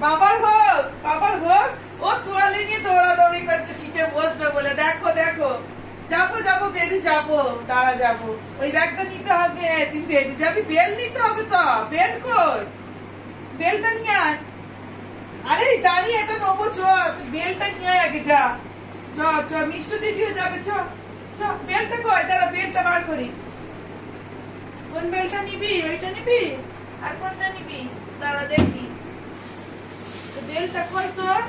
বাবার হোক বাবার হোক, ও তোয়ালে নিয়ে দৌড়াদৌড়ি করছে, সিটে বসবে বলে। দেখো দেখো। যাব যাব বেরু যাব, দাঁড়া যাব। ওই ব্যাগটা নিতে হবে, তুই বেরু যাবি? বেল নিতে হবে তো। বেল কই? বেলটা নিয়ে আয়। আরে, দাঁড়িয়ে, এটা নেব, চ। বেলটা নিয়ে আয় আগে, যা। চ চ, মিষ্টি দিদিও যাবে, চ চ। বেলটা কই? দাঁড়া, বেলটা বার করি। কোন বেলটা নিবি? ওইটা নিবি? আর কোনটা নিবি? দাঁড়া, দেখি। তো বেলটা কই তোর